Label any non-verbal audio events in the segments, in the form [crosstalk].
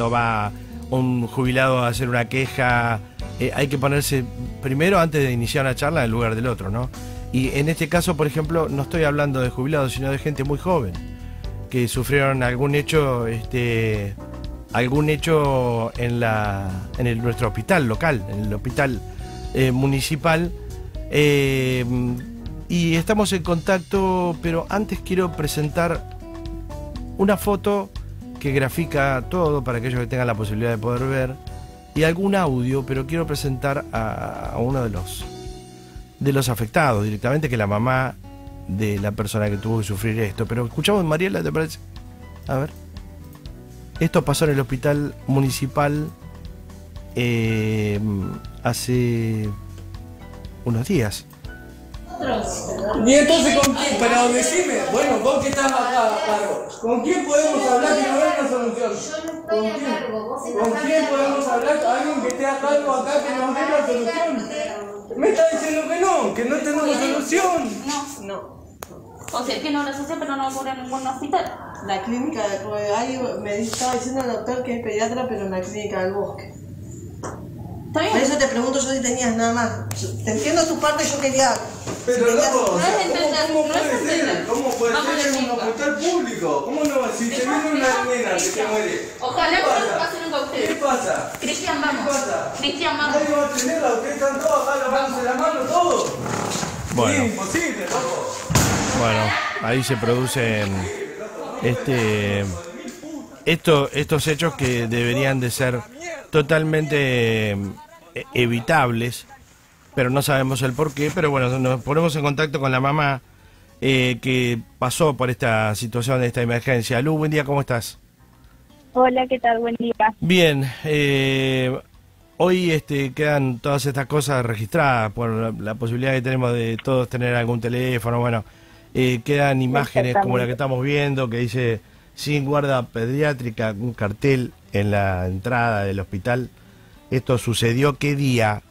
va un jubilado a hacer una queja, eh, hay que ponerse primero antes de iniciar una charla en lugar del otro, ¿no? Y en este caso, por ejemplo, no estoy hablando de jubilados, sino de gente muy joven que sufrieron algún hecho, este, algún hecho en la, en el, nuestro hospital local, en el hospital eh, municipal. Eh, y estamos en contacto, pero antes quiero presentar una foto que grafica todo para aquellos que tengan la posibilidad de poder ver y algún audio, pero quiero presentar a, uno de los de los afectados directamente, que es la mamá de la persona que tuvo que sufrir esto. Pero escuchamos, Mariela, ¿te parece? A ver. Esto pasó en el hospital municipal eh, hace unos días. Y entonces, ¿con quién? Pero decime, bueno, vos que estás acá, cargo, ¿con quién podemos hablar que no hay una solución? ¿Con quién? ¿Con quién podemos hablar? Alguien que esté a cargo acá que nos dé la solución. Me está diciendo que no, que no tenemos solución. No, no. O sea, tiene una asociación, pero no ocurre en ningún hospital. La clínica de hay, me estaba diciendo el doctor que es pediatra, pero en la clínica del bosque. Por eso te pregunto yo si tenías nada más. Te entiendo tu parte, yo quería. Pero no, No ¿cómo no es puede ser? ¿Cómo puede ser un hospital público? ¿Cómo no? Si te viene una nena que se muere. Ojalá ¿qué que no pase nunca a ustedes. ¿Qué pasa? Cristian, ¿Qué vamos. pasa? Cristian, vamos. Nadie va a tenerla, ustedes están todos acá lavándose la mano, todos. Bueno. Es imposible, loco. Bueno, ahí se producen este esto, estos hechos que deberían de ser totalmente eh, evitables, pero no sabemos el por qué. Pero bueno, nos ponemos en contacto con la mamá eh, que pasó por esta situación, esta emergencia. Lu, buen día, ¿cómo estás? Hola, ¿qué tal? Buen día. Bien, eh, hoy este, quedan todas estas cosas registradas por la, la posibilidad que tenemos de todos tener algún teléfono. Bueno, eh, quedan imágenes como la que estamos viendo que dice sin guarda pediátrica, un cartel en la entrada del hospital. ¿Esto sucedió qué día?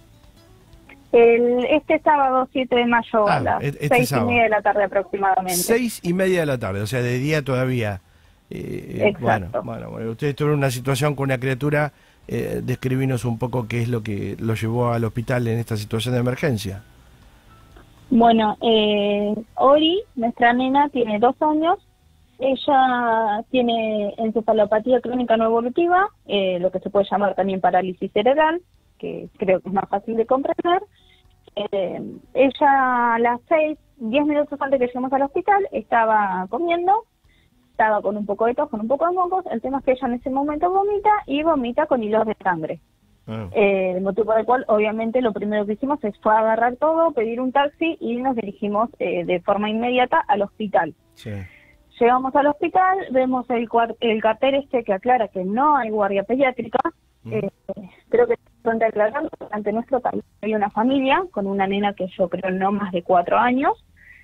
El, este sábado 7 de mayo Ah, a las este seis sábado. y media de la tarde aproximadamente. Seis y media de la tarde, o sea, de día todavía. Eh, Exacto. Bueno, bueno, bueno, ustedes tuvieron una situación con una criatura. Eh, describinos un poco qué es lo que lo llevó al hospital en esta situación de emergencia. Bueno, eh, Ori, nuestra nena, tiene dos años. Ella tiene encefalopatía crónica no evolutiva, eh, lo que se puede llamar también parálisis cerebral, que creo que es más fácil de comprender. Eh, ella a las seis, diez minutos antes que lleguemos al hospital, estaba comiendo, estaba con un poco de tos, con un poco de mocos. El tema es que ella en ese momento vomita y vomita con hilos de sangre. Ah, Eh, el motivo por el cual, obviamente, lo primero que hicimos es fue agarrar todo, pedir un taxi y nos dirigimos eh, de forma inmediata al hospital. sí. Llegamos al hospital, vemos el, el cartel este que aclara que no hay guardia pediátrica. Eh, creo que aclararlo, porque ante nuestro país hay una familia con una nena que yo creo no más de cuatro años,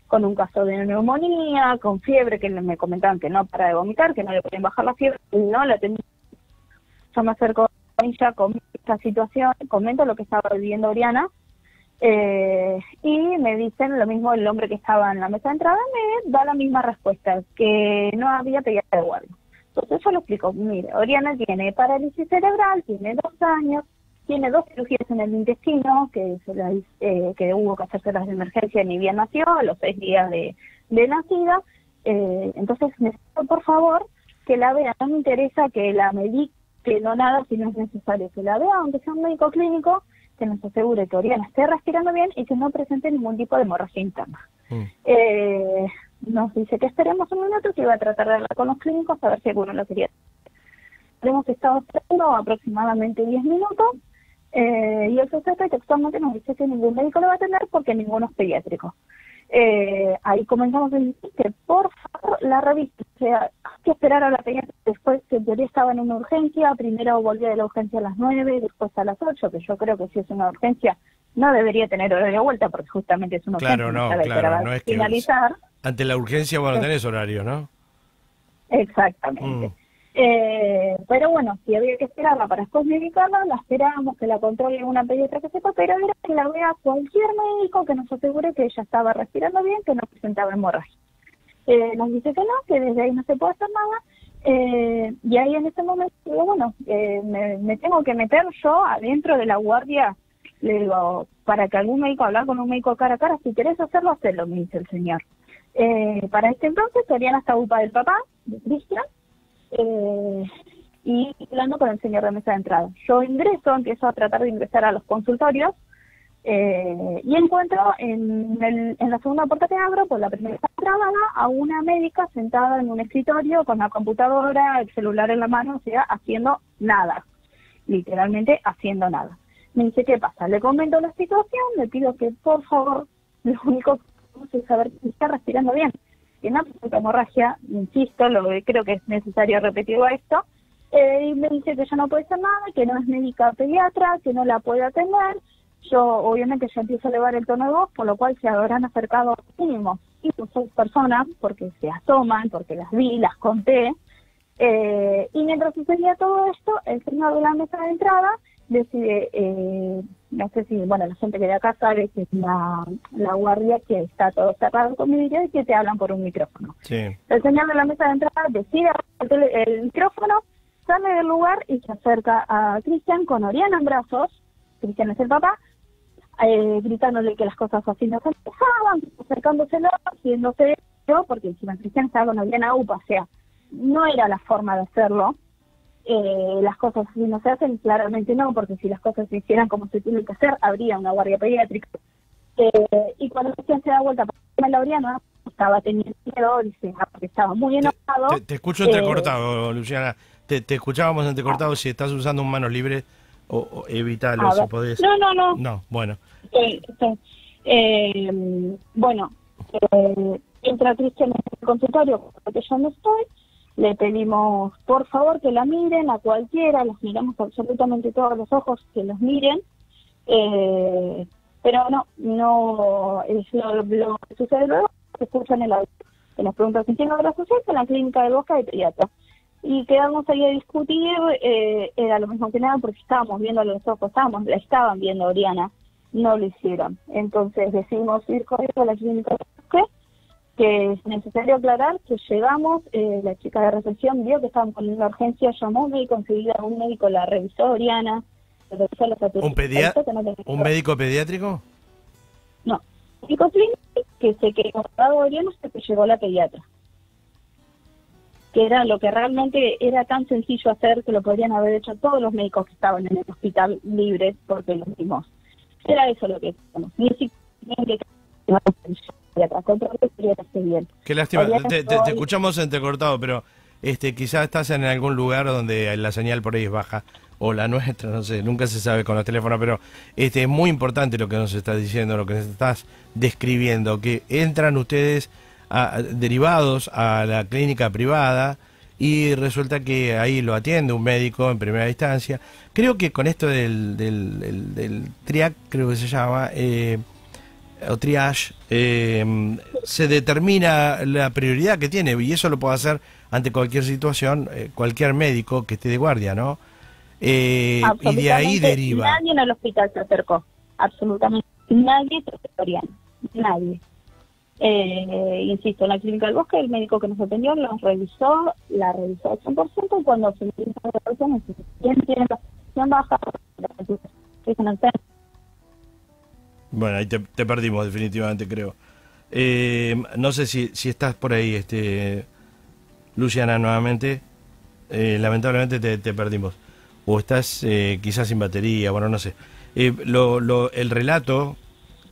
con un caso de neumonía, con fiebre, que me comentaban que no para de vomitar, que no le pueden bajar la fiebre, no la tenía. Yo me acerco a ella, comento esta situación, comento lo que estaba viviendo Oriana, eh, y me dicen lo mismo el hombre que estaba en la mesa de entrada, me da la misma respuesta, que no había pediatra de guardia. Entonces yo le explico, mire, Oriana tiene parálisis cerebral, tiene dos años, tiene dos cirugías en el intestino, que, se eh, que hubo que hacerse de emergencia ni bien nació, a los seis días de, de nacida. Eh, entonces necesito, por favor, que la vea. No me interesa que la medique, que no nada, si no es necesario que la vea, aunque sea un médico clínico, que nos asegure que Oriana esté respirando bien y que no presente ningún tipo de hemorragia interna. Mm. Eh, nos dice que esperemos un minuto, que iba a tratar de hablar con los clínicos a ver si alguno lo quería. Hemos estado esperando aproximadamente 10 minutos eh, y el sujeto textualmente nos dice que ningún médico lo va a atender porque ninguno es pediátrico. Eh, ahí comenzamos a decir que por favor la revista, o sea, hay que esperar a la pediatra después que en teoría estaba en una urgencia, primero volvió de la urgencia a las 9, después a las 8, que yo creo que si es una urgencia no debería tener horario de vuelta porque justamente es una Claro, urgencia, no, que claro, la va a no es que- finalizar. Ante la urgencia, bueno, tenés horario, ¿no? Exactamente. Mm. Eh, pero bueno, si había que esperarla para después medicarla, la esperábamos que la controle una pediatra que sepa, pero era que la vea cualquier médico que nos asegure que ella estaba respirando bien, que no presentaba hemorragia. Eh, nos dice que no, que desde ahí no se puede hacer nada Eh, y ahí en ese momento digo, bueno, eh, me, me, tengo que meter yo adentro de la guardia. Le digo, para que algún médico hablar con un médico cara a cara, si querés hacerlo, hacelo, me dice el señor. Eh, para este entonces serían hasta UPA del papá, de Cristian, eh, y hablando con el señor de mesa de entrada. Yo ingreso, empiezo a tratar de ingresar a los consultorios eh, y encuentro en, el, en la segunda puerta que abro, por la primera entrada, a una médica sentada en un escritorio con la computadora, el celular en la mano, o sea, haciendo nada, literalmente haciendo nada. Me dice, ¿qué pasa? Le comento la situación, le pido que por favor, [laughs] lo único es saber si está respirando bien. Tiene absoluta hemorragia, insisto, lo creo que es necesario repetir esto, eh, y me dice que ya no puede hacer nada, que no es médica pediatra, que no la puede atender. Yo, obviamente, ya empiezo a elevar el tono de voz, por lo cual se habrán acercado mínimo cinco seis personas, porque se asoman, porque las vi, las conté. Eh, y mientras sucedía todo esto, el señor de la mesa de entrada decide, eh, no sé si, bueno, la gente que de acá sabe que es la, la guardia que está todo cerrado con mi y que te hablan por un micrófono. El señor de la mesa de entrada decide el, el micrófono, sale del lugar y se acerca a Cristian con Oriana en brazos, Cristian es el papá, eh, gritándole que las cosas así no se empezaban, acercándoselo, haciéndose yo, porque encima Cristian estaba con Oriana UPA, o sea, no era la forma de hacerlo. Eh, las cosas así no se hacen, claramente no, porque si las cosas se hicieran como se tienen que hacer, habría una guardia pediátrica. Eh, y cuando Cristian se da vuelta para la Oriana, estaba teniendo miedo, dice, porque estaba muy enojado. Te, escucho entrecortado, Luciana te, te escuchábamos entrecortado si estás usando un manos libres o, o evitalo si podés. No, no, no. No, bueno. Eh, bueno, eh, entra Cristian en el consultorio, porque yo no estoy, le pedimos por favor que la miren a cualquiera, los miramos absolutamente todos los ojos, que los miren, eh, pero no, no, es lo, que sucede luego, se escuchan el audio, que nos preguntan si tiene obra social en la clínica de Bosca de Pediatra y quedamos ahí a discutir, eh, era lo mismo que nada porque estábamos viendo los ojos, estábamos, la estaban viendo Oriana, no lo hicieron. Entonces decidimos ir corriendo a la clínica de que es necesario aclarar que llegamos, eh, la chica de recepción vio que estaban con una urgencia, llamó y conseguida un médico, la revisó Oriana, revisó ¿Un, ¿Un médico pediátrico? No, médico clínico que se quedó Oriana hasta que llegó la pediatra que era lo que realmente era tan sencillo hacer que lo podrían haber hecho todos los médicos que estaban en el hospital libres porque lo vimos. Era eso lo que hicimos. Ni siquiera Qué lástima, te, escuchamos entrecortado, pero este quizás estás en algún lugar donde la señal por ahí es baja, o la nuestra, no sé, nunca se sabe con los teléfonos, pero este es muy importante lo que nos estás diciendo, lo que nos estás describiendo, que entran ustedes derivados a la clínica privada y resulta que ahí lo atiende un médico en primera instancia. Creo que con esto del, del, triac, creo que se llama, eh, o triage, eh, se determina la prioridad que tiene y eso lo puede hacer ante cualquier situación, eh, cualquier médico que esté de guardia, ¿no? y de ahí deriva. Nadie en el hospital se acercó, absolutamente nadie se nadie. Eh, insisto, en la clínica del bosque, el médico que nos atendió nos revisó, la revisó al 100% y cuando se le hizo la revisión, ¿quién tiene la presión baja? Bueno, ahí te, perdimos definitivamente, creo. Eh, no sé si, si estás por ahí, este Luciana, nuevamente. Eh, lamentablemente te, te, perdimos. O estás eh, quizás sin batería, bueno, no sé. Eh, lo, lo, el relato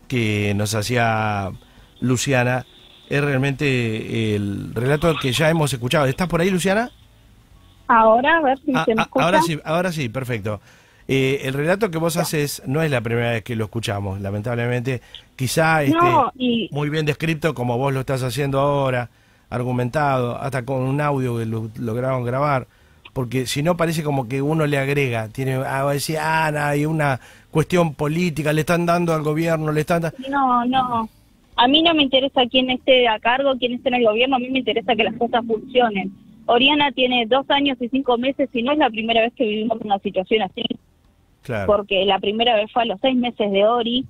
que nos hacía Luciana, es realmente el relato que ya hemos escuchado. ¿Estás por ahí, Luciana? Ahora, a ver si ah, se me ah, Ahora sí, ahora sí, perfecto. Eh, el relato que vos haces no es la primera vez que lo escuchamos, lamentablemente. Quizá esté muy bien descrito como vos lo estás haciendo ahora, argumentado, hasta con un audio que lo, lograron grabar, porque si no parece como que uno le agrega, tiene, ah, decir, ah, hay una cuestión política, le están dando al gobierno, le están... No, no, a mí no me interesa quién esté a cargo, quién esté en el gobierno, a mí me interesa que las cosas funcionen. Oriana tiene dos años y cinco meses y no es la primera vez que vivimos una situación así. Porque la primera vez fue a los seis meses de Ori.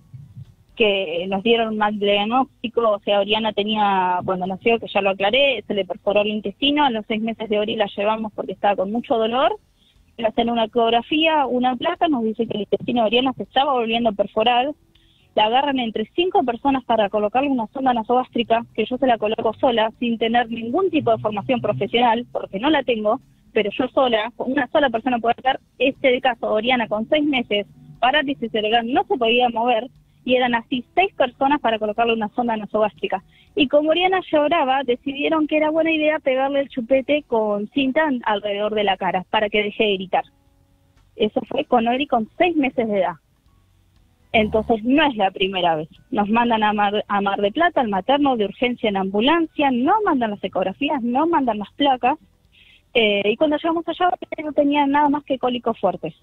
que nos dieron un diagnóstico, o sea, Oriana tenía, cuando nació, que ya lo aclaré, se le perforó el intestino, a los seis meses de Ori la llevamos porque estaba con mucho dolor, le hacen una ecografía, una placa, nos dice que el intestino de Oriana se estaba volviendo a perforar, la agarran entre cinco personas para colocarle una sonda nasogástrica, que yo se la coloco sola, sin tener ningún tipo de formación profesional, porque no la tengo, pero yo sola, una sola persona puede hacer este caso, Oriana con seis meses, parálisis cerebral, no se podía mover, y eran así seis personas para colocarle una sonda nasogástrica. Y como Oriana lloraba, decidieron que era buena idea pegarle el chupete con cinta alrededor de la cara para que deje de gritar. Eso fue con Ori con seis meses de edad. Entonces no es la primera vez. Nos mandan a Mar, a Mar de Plata, al materno de urgencia en ambulancia, no mandan las ecografías, no mandan las placas. Eh, y cuando llegamos allá no tenía nada más que cólicos fuertes.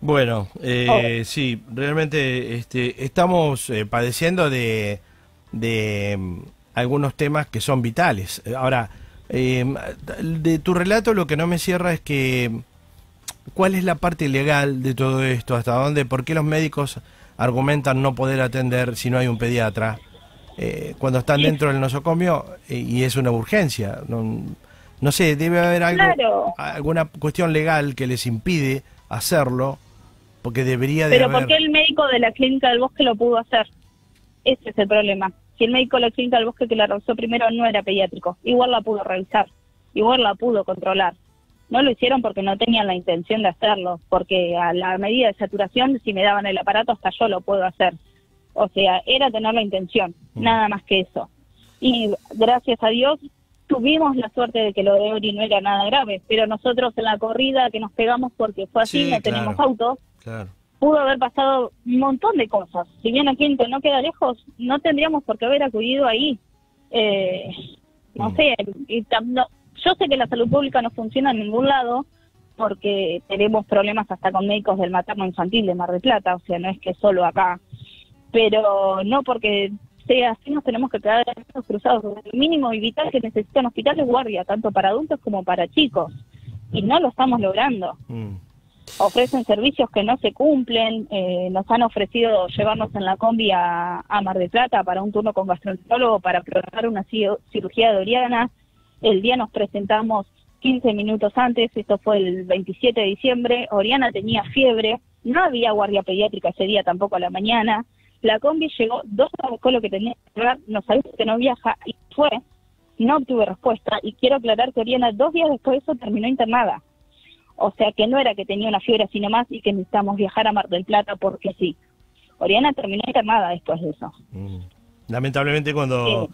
Bueno, eh, oh. sí, realmente este, estamos eh, padeciendo de, de mm, algunos temas que son vitales. Ahora, eh, de tu relato lo que no me cierra es que cuál es la parte legal de todo esto, hasta dónde, por qué los médicos argumentan no poder atender si no hay un pediatra cuando están dentro del nosocomio y es una urgencia. No, no sé, debe haber algo, alguna cuestión legal que les impide hacerlo porque debería de Pero ¿por qué el médico de la clínica del bosque lo pudo hacer? Ese es el problema. Si el médico de la clínica del bosque que la revisó primero no era pediátrico, igual la pudo revisar, igual la pudo controlar. No lo hicieron porque no tenían la intención de hacerlo, porque a la medida de saturación, si me daban el aparato, hasta yo lo puedo hacer. O sea, era tener la intención, mm. nada más que eso. Y gracias a Dios tuvimos la suerte de que lo de Ori no era nada grave, pero nosotros en la corrida que nos pegamos porque fue así, no tenemos autos, Pudo haber pasado un montón de cosas. Si bien aquí no queda lejos, no tendríamos por qué haber acudido ahí. Eh, no mm. sé, yo sé que la salud pública no funciona en ningún lado porque tenemos problemas hasta con médicos del materno infantil de Mar del Plata, o sea, no es que solo acá, pero no porque sea así nos tenemos que quedar cruzados. El mínimo y vital que necesita un hospital es guardia, tanto para adultos como para chicos, y no lo estamos logrando. Mm ofrecen servicios que no se cumplen, eh, nos han ofrecido llevarnos en la combi a, Mar de Plata para un turno con gastroenterólogo para programar una cirugía de Oriana. El día nos presentamos 15 minutos antes, esto fue el 27 de diciembre, Oriana tenía fiebre, no había guardia pediátrica ese día tampoco a la mañana, la combi llegó dos horas con lo que tenía que hablar, nos avisó que no viaja y fue, no obtuve respuesta y quiero aclarar que Oriana dos días después de eso terminó internada. O sea que no era que tenía una fiebre sino más y que necesitamos viajar a Mar del Plata porque sí. Oriana terminó internada después de eso. Mm. Lamentablemente cuando,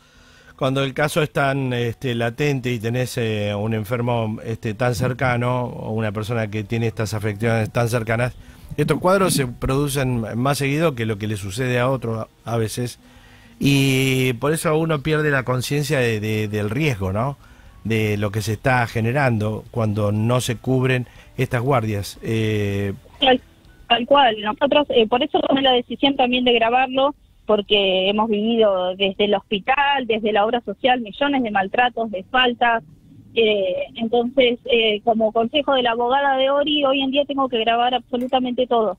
cuando el caso es tan este, latente y tenés eh, un enfermo este, tan cercano o una persona que tiene estas afecciones tan cercanas, estos cuadros se producen más seguido que lo que le sucede a otro a veces y por eso uno pierde la conciencia de, del riesgo, ¿no? de lo que se está generando cuando no se cubren estas guardias. Eh... Tal, cual, nosotros eh, por eso tomé la decisión también de grabarlo, porque hemos vivido desde el hospital, desde la obra social, millones de maltratos, de faltas. Eh, entonces, eh, como consejo de la abogada de Ori, hoy en día tengo que grabar absolutamente todo.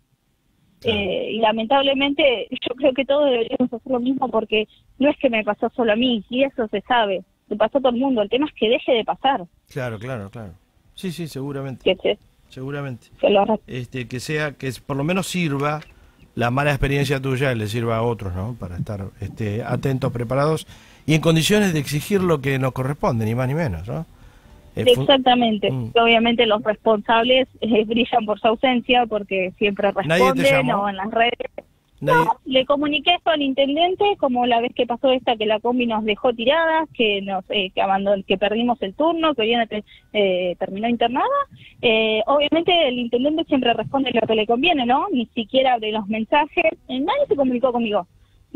y lamentablemente [laughs] yo creo que todos deberíamos hacer lo mismo porque no es que me pasó solo a mí, y eso se sabe le pasó a todo el mundo. El tema es que deje de pasar. Claro, claro, claro. Sí, sí, seguramente. Que seguramente. este, que sea, que por lo menos sirva la mala experiencia tuya y le sirva a otros, ¿no? Para estar este, atentos, preparados y en condiciones de exigir lo que nos corresponde, ni más ni menos, ¿no? Exactamente. Mm. Obviamente los responsables eh, brillan por su ausencia porque siempre responden o en las redes no, le comuniqué esto al intendente, como la vez que pasó esta que la combi nos dejó tiradas, que nos eh, que abandonó, que perdimos el turno, que hoy eh, terminó internada. Eh, obviamente el intendente siempre responde lo que le conviene, ¿no? Ni siquiera abre los mensajes. Eh, nadie se comunicó conmigo,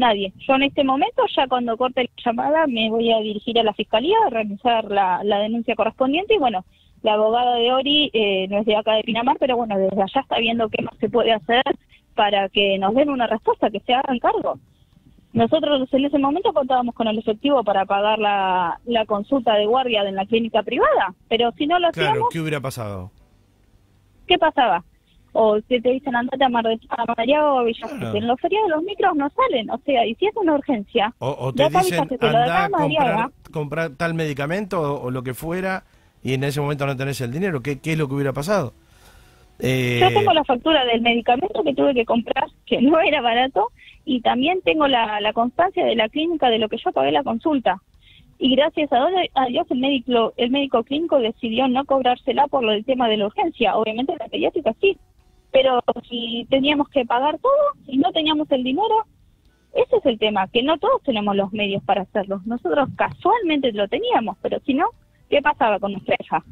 nadie. Yo en este momento, ya cuando corte la llamada, me voy a dirigir a la fiscalía a realizar la, la denuncia correspondiente y bueno, la abogada de Ori eh, no es de acá de Pinamar, pero bueno, desde allá está viendo qué más se puede hacer para que nos den una respuesta, que se hagan cargo. Nosotros en ese momento contábamos con el efectivo para pagar la, la consulta de guardia en la clínica privada, pero si no lo claro, ¿qué hubiera pasado? ¿Qué pasaba? O si te dicen andate a, Mar de, a o a Villa. En los feriados los micros no salen, o sea, y si es una urgencia, O, o te dicen, te anda a a Madariaga. comprar, comprar tal medicamento o, o lo que fuera, y en ese momento no tenés el dinero. ¿Qué, qué es lo que hubiera pasado? Eh, Yo tengo la factura del medicamento que tuve que comprar, que no era barato, y también tengo la, la constancia de la clínica de lo que yo pagué la consulta. Y gracias a, Dios- a Dios el médico, el médico clínico decidió no cobrársela por lo del tema de la urgencia. Obviamente la pediátrica sí, pero si teníamos que pagar todo y no teníamos el dinero, ese es el tema, que no todos tenemos los medios para hacerlo. Nosotros casualmente lo teníamos, pero si no, ¿qué pasaba con nuestra hija?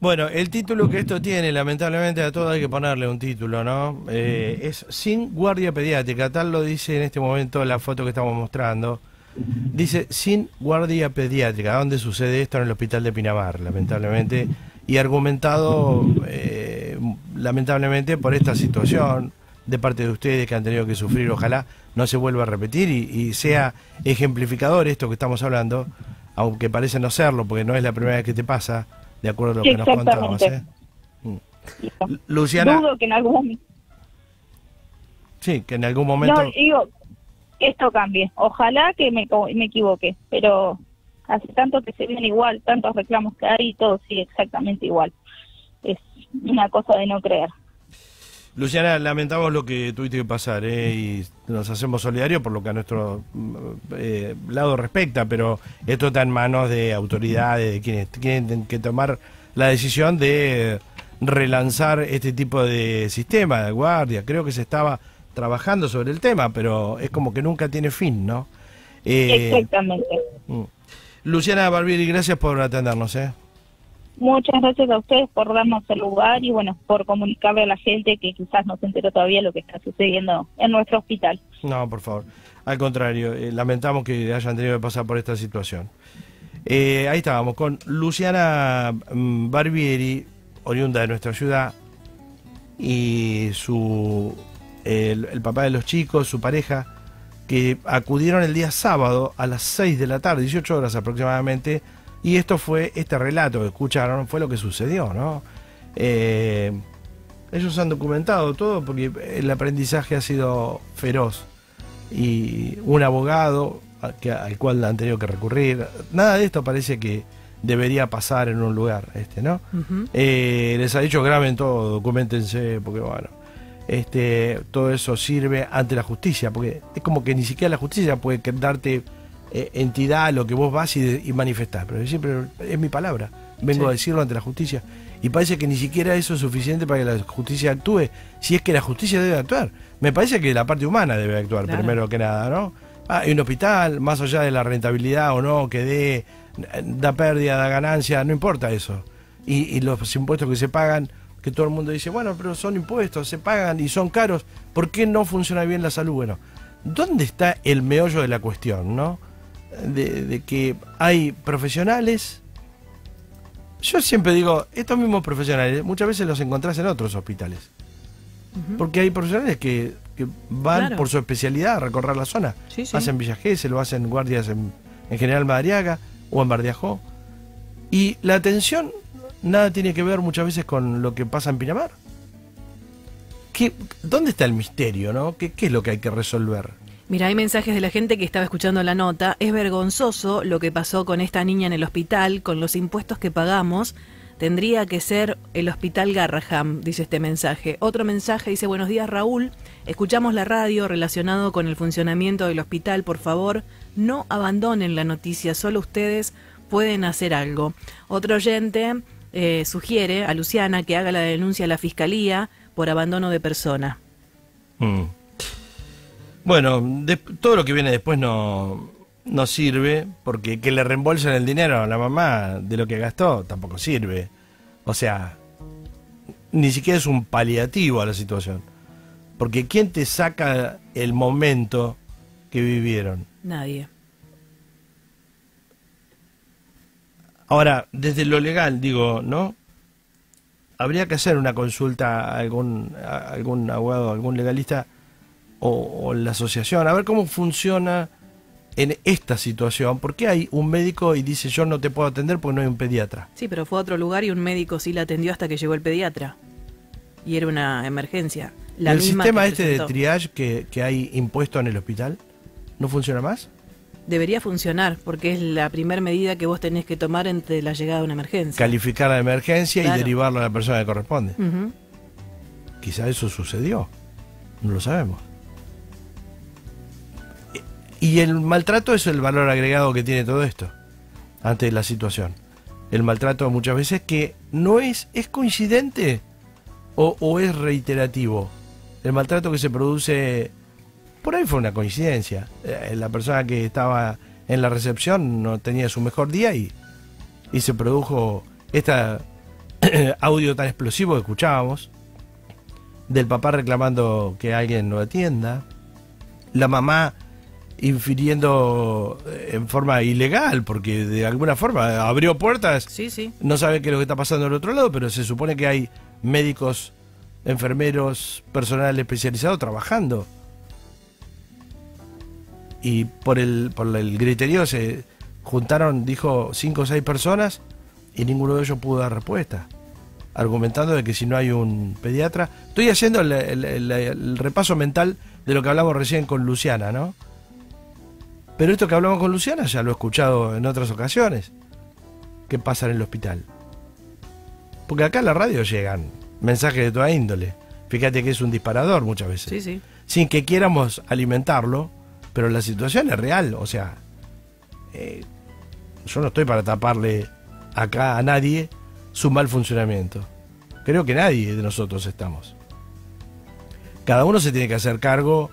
Bueno, el título que esto tiene, lamentablemente a todo hay que ponerle un título, ¿no? Eh, es sin guardia pediátrica, tal lo dice en este momento la foto que estamos mostrando. Dice sin guardia pediátrica, ¿dónde sucede esto? En el hospital de Pinamar, lamentablemente. Y argumentado, eh, lamentablemente, por esta situación de parte de ustedes que han tenido que sufrir, ojalá no se vuelva a repetir y, y sea ejemplificador esto que estamos hablando, aunque parece no serlo, porque no es la primera vez que te pasa, de acuerdo a lo que nos contabas. ¿eh? exactamente. Luciana, Dudo que en algún momento... sí, que en algún momento... No, digo, esto cambie. Ojalá que me, me equivoque, pero hace tanto que se viene igual, tantos reclamos que hay y todo sigue exactamente igual. Es una cosa de no creer. Luciana, lamentamos lo que tuviste que pasar ¿eh? y nos hacemos solidarios por lo que a nuestro eh, lado respecta, pero esto está en manos de autoridades, de quienes tienen que tomar la decisión de relanzar este tipo de sistema de guardia. Creo que se estaba trabajando sobre el tema, pero es como que nunca tiene fin, ¿no? Eh, Exactamente. mm. Luciana Barbieri, gracias por atendernos. ¿eh? Muchas gracias a ustedes por darnos el lugar y bueno, por comunicarle a la gente que quizás no se enteró todavía lo que está sucediendo en nuestro hospital. No, por favor. Al contrario, eh, lamentamos que hayan tenido que pasar por esta situación. Eh, ahí estábamos con Luciana mm, Barbieri, oriunda de nuestra ciudad, y su el, el papá de los chicos, su pareja, que acudieron el día sábado a las 6 de la tarde, 18 horas aproximadamente, y esto fue, este relato que escucharon, fue lo que sucedió, ¿no? Eh, ellos han documentado todo porque el aprendizaje ha sido feroz y un abogado que- al cual han tenido que recurrir. Nada de esto parece que debería pasar en un lugar, este, ¿no? Eh, les ha dicho graben todo, documentense, porque bueno, este, todo eso sirve ante la justicia, porque es como que ni siquiera la justicia puede darte eh, entidad a lo que vos vas y, de- y manifestar, pero siempre es mi palabra, vengo Sí. a decirlo ante la justicia. Y parece que ni siquiera eso es suficiente para que la justicia actúe, si es que la justicia debe actuar. Me parece que la parte humana debe actuar Claro. primero que nada, ¿no? Ah, hay un hospital, más allá de la rentabilidad o no, que dé, da pérdida, da ganancia, no importa eso. Y, y los impuestos que se pagan, que todo el mundo dice, bueno, pero son impuestos, se pagan y son caros, ¿por qué no funciona bien la salud? Bueno, ¿dónde está el meollo de la cuestión, no? De, de que hay profesionales. Yo siempre digo, estos mismos profesionales muchas veces los encontrás en otros hospitales. Porque hay profesionales que, que van Claro. por su especialidad a recorrer la zona. Sí, sí. Hacen Villa Gesell, lo hacen guardias en, en General Madariaga o en Bardiajó. Y la atención nada tiene que ver muchas veces con lo que pasa en Pinamar. ¿Qué, ¿Dónde está el misterio, no? ¿Qué, ¿Qué es lo que hay que resolver? Mira, hay mensajes de la gente que estaba escuchando la nota. Es vergonzoso lo que pasó con esta niña en el hospital, con los impuestos que pagamos. Tendría que ser el hospital Garraham, dice este mensaje. Otro mensaje dice, buenos días Raúl, escuchamos la radio relacionado con el funcionamiento del hospital, por favor, no abandonen la noticia, solo ustedes pueden hacer algo. Otro oyente eh, sugiere a Luciana que haga la denuncia a la fiscalía por abandono de persona. Mm. Bueno, de- todo lo que viene después no, no sirve, porque que le reembolsen el dinero a la mamá de lo que gastó tampoco sirve. O sea, ni siquiera es un paliativo a la situación. Porque ¿quién te saca el momento que vivieron? Nadie. Ahora, desde lo legal, digo, ¿no? Habría que hacer una consulta a algún, a algún abogado, a algún legalista o, o la asociación, a ver cómo funciona en esta situación. ¿Por qué hay un médico y dice yo no te puedo atender porque no hay un pediatra? Sí, pero fue a otro lugar y un médico sí la atendió hasta que llegó el pediatra. y era una emergencia. La ¿El misma sistema este de triage que, que hay impuesto en el hospital no funciona más? Debería funcionar, porque es la primera medida que vos tenés que tomar ante la llegada de una emergencia. Calificar la emergencia Claro. y derivarlo a la persona que corresponde. Ujú. Quizá eso sucedió. No lo sabemos. Y el maltrato es el valor agregado que tiene todo esto ante la situación. El maltrato muchas veces que no es, es coincidente o, o es reiterativo. El maltrato que se produce, por ahí fue una coincidencia. Eh, La persona que estaba en la recepción no tenía su mejor día y, y se produjo este [clears throat] audio tan explosivo que escuchábamos del papá reclamando que alguien lo atienda, la mamá infiriendo eh, en forma ilegal, porque de alguna forma abrió puertas, Sí, sí. no sabe qué es lo que está pasando del otro lado, pero se supone que hay médicos, enfermeros, personal especializado trabajando. Y por el, por el griterío se juntaron, dijo, cinco o seis personas y ninguno de ellos pudo dar respuesta argumentando de que si no hay un pediatra. Estoy haciendo el, el- el- el repaso mental de lo que hablamos recién con Luciana, ¿no? Pero esto que hablamos con Luciana ya lo he escuchado en otras ocasiones. ¿Qué pasa en el hospital? Porque acá en la radio llegan mensajes de toda índole. Fíjate que es un disparador muchas veces. Sí, sí. Sin que quieramos alimentarlo, pero la situación es real. O sea, eh, yo no estoy para taparle acá a nadie su mal funcionamiento. Creo que nadie de nosotros estamos. Cada uno se tiene que hacer cargo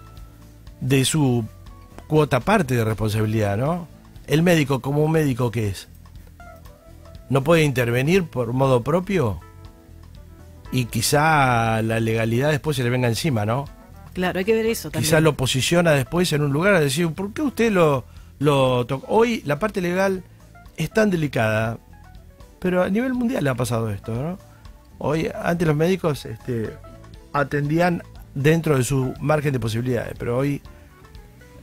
de su cuota parte de responsabilidad, ¿no? El médico, como un médico que es, no puede intervenir por modo propio y quizá la legalidad después se le venga encima, ¿no? Claro, hay que ver eso también. Quizá lo posiciona después en un lugar a decir, ¿por qué usted lo, lo tocó? Hoy la parte legal es tan delicada, pero a nivel mundial le ha pasado esto, ¿no? Hoy, antes los médicos este, atendían dentro de su margen de posibilidades, pero hoy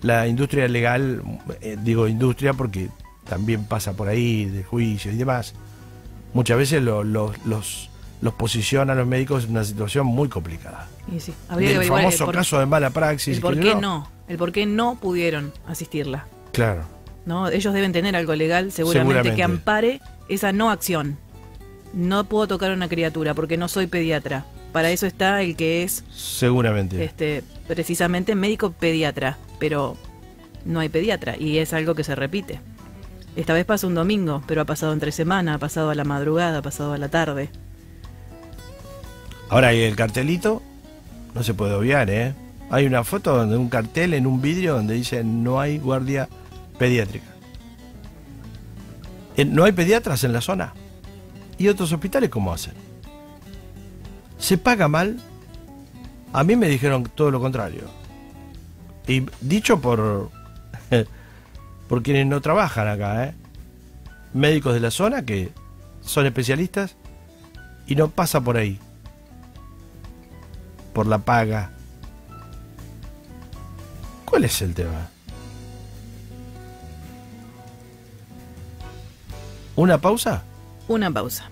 la industria legal, eh, digo industria porque también pasa por ahí de juicios y demás, muchas veces lo- lo- los, los posiciona a los médicos en una situación muy complicada. Y sí, habría que Del averiguar el famoso por- caso de mala praxis. el por qué no, el por qué no pudieron asistirla. Claro. ¿no? Ellos deben tener algo legal seguramente, Seguramente. que ampare esa no acción. No puedo tocar a una criatura porque no soy pediatra. Para eso está el que es Seguramente. este precisamente médico pediatra, pero no hay pediatra y es algo que se repite. Esta vez pasó un domingo, pero ha pasado entre semana, ha pasado a la madrugada, ha pasado a la tarde. Ahora hay el cartelito, no se puede obviar, ¿eh? Hay una foto donde un cartel en un vidrio donde dice no hay guardia pediátrica. No hay pediatras en la zona. ¿Y otros hospitales cómo hacen? ¿Se paga mal? A mí me dijeron todo lo contrario. Y dicho por, [laughs] por quienes no trabajan acá, ¿eh? Médicos de la zona que son especialistas y no pasa por ahí. Por la paga. ¿Cuál es el tema? ¿Una pausa? Una pausa.